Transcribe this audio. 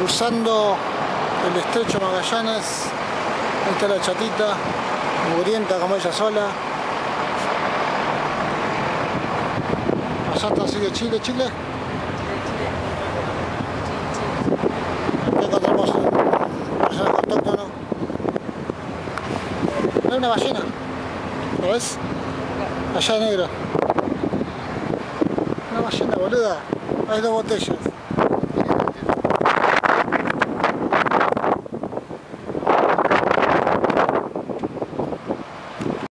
cruzando el estrecho Magallanes. Ahí está la chatita, mugrienta como ella sola. Allá está sigue Chile, Chile. Aquí encontramos un personaje autóctono. Hay una ballena. ¿Lo ves? Allá negro. Una ballena, boluda. Hay dos botellas.